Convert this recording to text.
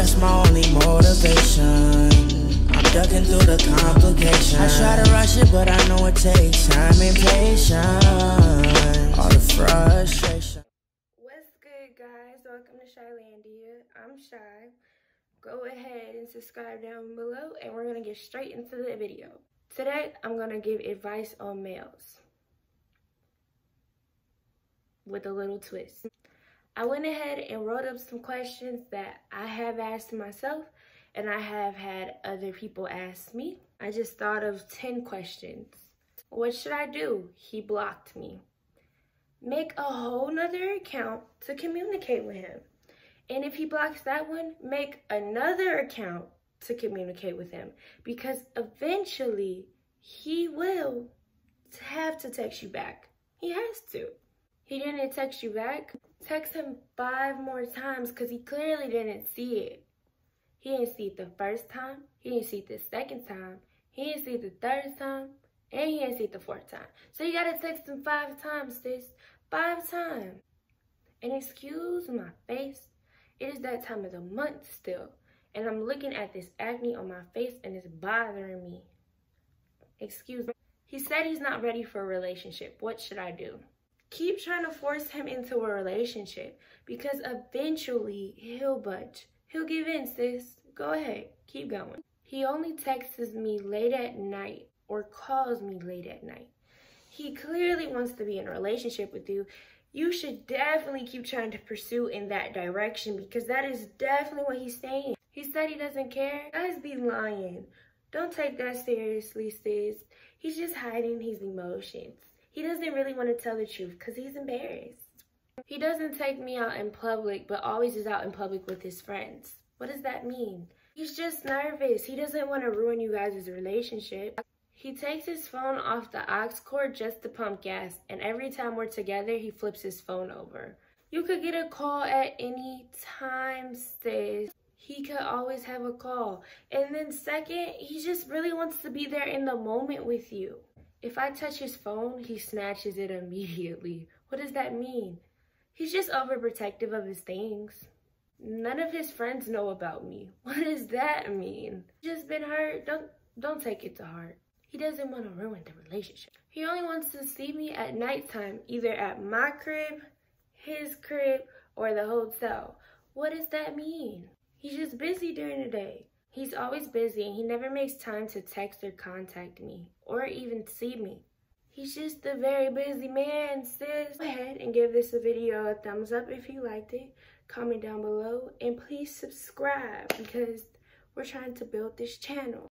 that's my only motivation. I'm ducking through the complications. I try to rush it, but I know it takes time and patience. All the frustration. What's good, guys? Welcome to Chiilandia. I'm Chii. Go ahead and subscribe down below, and we're gonna get straight into the video. Today, I'm gonna give advice on males with a little twist. I went ahead and wrote up some questions that I have asked myself and I have had other people ask me. I just thought of 10 questions. What should I do? He blocked me. Make a whole nother account to communicate with him. And if he blocks that one, make another account to communicate with him because eventually he will have to text you back. He has to. He didn't text you back. Text him five more times because he clearly didn't see it. He didn't see it the first time. He didn't see it the second time. He didn't see it the third time. And he didn't see it the fourth time. So you gotta text him five times, sis. Five times. And excuse my face. It is that time of the month still. And I'm looking at this acne on my face and it's bothering me. Excuse me. He said he's not ready for a relationship. What should I do? Keep trying to force him into a relationship because eventually he'll budge. He'll give in, sis. Go ahead, keep going. He only texts me late at night or calls me late at night. He clearly wants to be in a relationship with you. You should definitely keep trying to pursue in that direction because that is definitely what he's saying. He said he doesn't care. Guys be lying. Don't take that seriously, sis. He's just hiding his emotions. He doesn't really want to tell the truth because he's embarrassed. He doesn't take me out in public, but always is out in public with his friends. What does that mean? He's just nervous. He doesn't want to ruin you guys' relationship. He takes his phone off the aux cord just to pump gas, and every time we're together, he flips his phone over. You could get a call at any time, sis. He could always have a call. And then second, he just really wants to be there in the moment with you. If I touch his phone, he snatches it immediately. What does that mean? He's just overprotective of his things. None of his friends know about me. What does that mean? Just been hurt. Don't don't take it to heart. He doesn't want to ruin the relationship. He only wants to see me at nighttime, either at my crib, his crib, or the hotel. What does that mean? He's just busy during the day. He's always busy and he never makes time to text or contact me or even see me. He's just a very busy man, sis. Go ahead and give this video a thumbs up if you liked it. Comment down below and please subscribe because we're trying to build this channel.